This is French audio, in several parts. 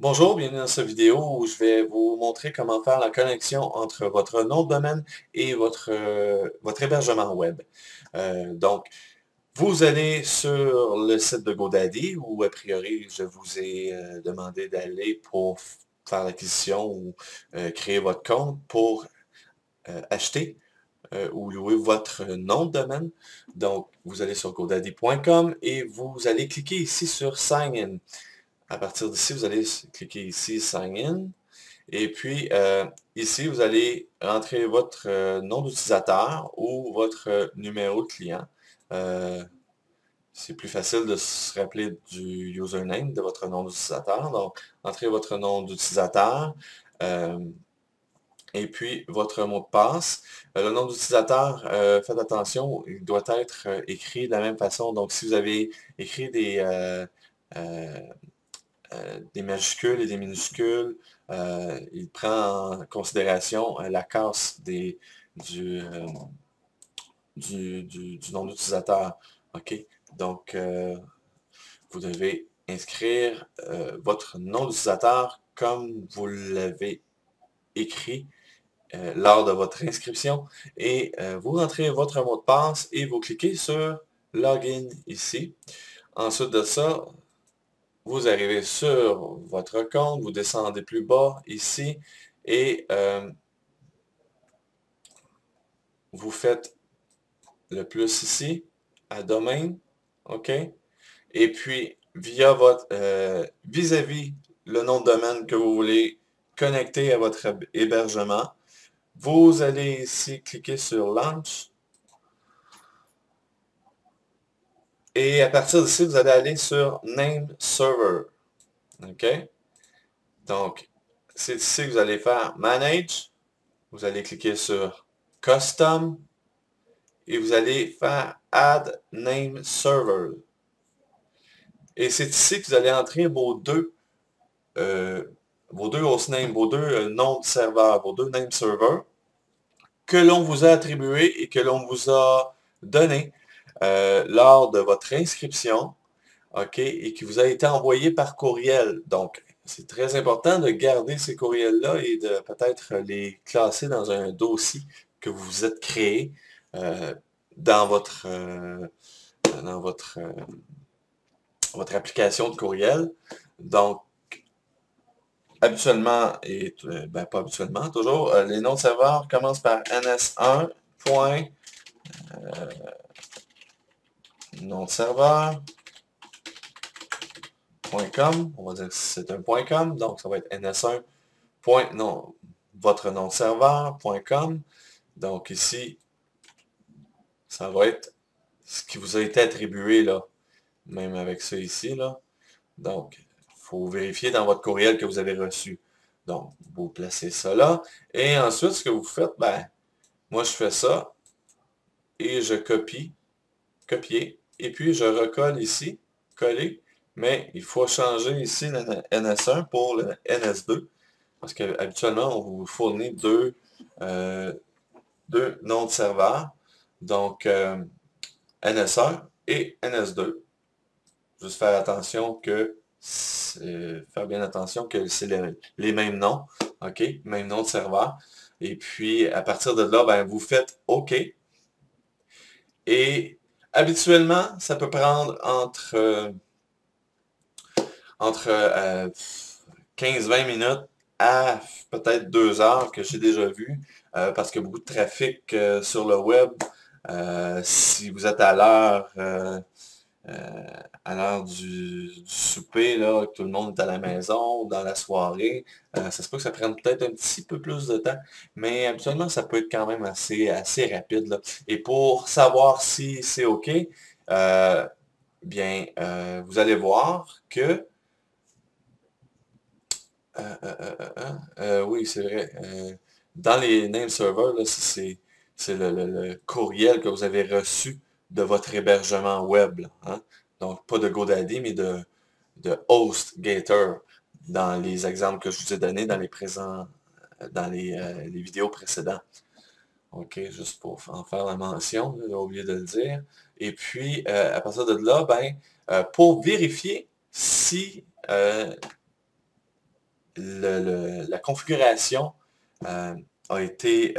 Bonjour, bienvenue dans cette vidéo où je vais vous montrer comment faire la connexion entre votre nom de domaine et votre, euh, hébergement web. Euh, donc, vous allez sur le site de GoDaddy où a priori je vous ai euh, demandé d'aller pour faire l'acquisition ou créer votre compte pour acheter ou louer votre nom de domaine. Donc, vous allez sur godaddy.com et vous allez cliquer ici sur Sign In. À partir d'ici, vous allez cliquer ici Sign In. Et puis, euh, ici, vous allez rentrer votre euh, nom d'utilisateur ou votre euh, numéro de client. c'est plus facile de se rappeler du username de votre nom d'utilisateur. Donc, entrez votre nom d'utilisateur et puis votre mot de passe. le nom d'utilisateur, faites attention, il doit être écrit de la même façon. Donc, si vous avez écrit des, des majuscules et des minuscules. Euh, il prend en considération euh, la casse des, du, du, nom d'utilisateur. OK? Donc, vous devez inscrire votre nom d'utilisateur comme vous l'avez écrit lors de votre inscription et vous rentrez votre mot de passe et vous cliquez sur Login ici. Ensuite de ça, vous arrivez sur votre compte, vous descendez plus bas ici et euh, vous faites le plus ici à domaine, OK? Et puis, via votre euh, vis-à-vis le nom de domaine que vous voulez connecter à votre hébergement, vous allez ici cliquer sur Launch Et à partir d'ici, vous allez aller sur Name Server. OK? Donc, c'est ici que vous allez faire Manage. Vous allez cliquer sur Custom. Et vous allez faire Add Name Server. Et c'est ici que vous allez entrer vos deux, euh, vos deux hostnames, vos deux euh, noms de serveurs, vos deux name servers que l'on vous a attribués et que l'on vous a donné euh, lors de votre inscription, OK, et qui vous a été envoyé par courriel. Donc, c'est très important de garder ces courriels-là et de peut-être les classer dans un dossier que vous vous êtes créé euh, dans votre euh, dans votre votre application de courriel. Donc, habituellement, et ben, pas habituellement, toujours, les noms de serveurs commencent par ns1. Nom de serveur, .com, on va dire que c'est un .com, donc ça va être ns1, non, votre nom de serveur, .com, donc ici, ça va être ce qui vous a été attribué là, même avec ça ici, là. Donc, il faut vérifier dans votre courriel que vous avez reçu. Donc, vous placez ça là. Et ensuite, ce que vous faites, ben, moi je fais ça et je copie, copier, et puis je recolle ici, coller, mais il faut changer ici le NS1 pour le NS2, parce qu'habituellement, on vous fournit deux, euh, deux noms de serveurs, donc euh, NS1 et NS2. Juste faire attention que, faire bien attention que c'est les, mêmes noms, ok, même nom de serveur. Et puis, à partir de là, ben, vous faites OK. Et Habituellement, ça peut prendre entre, euh, entre 15-20 euh, minutes à peut-être 2 heures que j'ai déjà vu, euh, parce qu'il y a beaucoup de trafic sur le web. si vous êtes à l'heure euh, à l'heure du, souper, là, que tout le monde est à la maison, dans la soirée, euh, ça se peut que ça prenne peut-être un petit peu plus de temps, mais habituellement, ça peut être quand même assez, assez rapide. Là. Et pour savoir si c'est OK, euh, bien, vous allez voir que oui, c'est vrai. dans les name servers, c'est le, le, courriel que vous avez reçu de votre hébergement web. Hein? Donc, pas de GoDaddy, mais de, de HostGator dans les exemples que je vous ai donnés dans les présents, dans les, euh, vidéos précédentes. OK, juste pour en faire la mention, j'ai oublié de le dire. Et puis, euh, à partir de là, ben, euh, pour vérifier si la configuration a été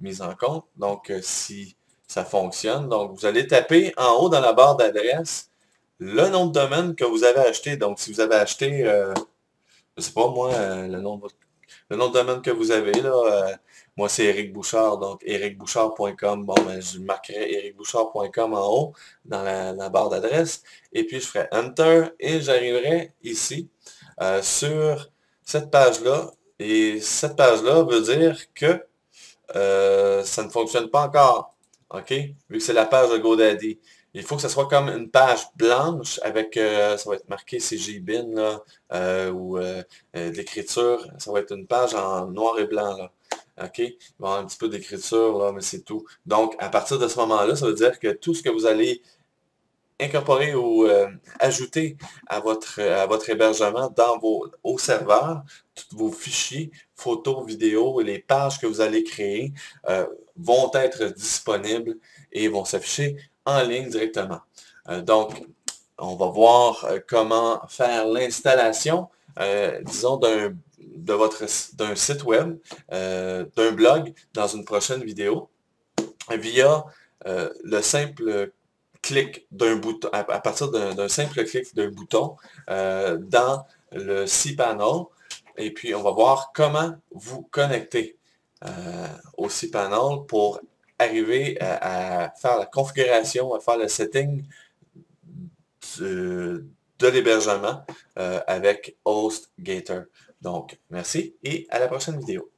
mise en compte. Donc, si ça fonctionne, donc vous allez taper en haut dans la barre d'adresse le nom de domaine que vous avez acheté. Donc, si vous avez acheté, je ne sais pas moi, le nom de le nom de domaine que vous avez, là, euh, moi c'est Eric Bouchard, donc ericbouchard.com. Bon, ben, je marquerai ericbouchard.com en haut dans la, barre d'adresse. Et puis je ferai Enter et j'arriverai ici euh, sur cette page-là. Et cette page-là veut dire que euh, ça ne fonctionne pas encore. OK? Vu que c'est la page de GoDaddy. Il faut que ce soit comme une page blanche avec, euh, ça va être marqué CGBIN, là, euh, ou euh, l'écriture. Ça va être une page en noir et blanc, là. OK? Il va y avoir un petit peu d'écriture, là, mais c'est tout. Donc, à partir de ce moment-là, ça veut dire que tout ce que vous allez incorporer ou ajouter à votre, à votre hébergement dans vos au serveur, tous vos fichiers, photos, vidéos les pages que vous allez créer vont être disponibles et vont s'afficher en ligne directement. Euh, donc, on va voir euh, comment faire l'installation, euh, disons, d'un site web, d'un blog dans une prochaine vidéo, via le simple clic d'un bouton, à, partir d'un simple clic d'un bouton dans le cPanel. Et puis, on va voir comment vous connecter au cPanel pour arriver à, faire la configuration, à faire le setting de, l'hébergement euh, avec HostGator. Donc, merci et à la prochaine vidéo.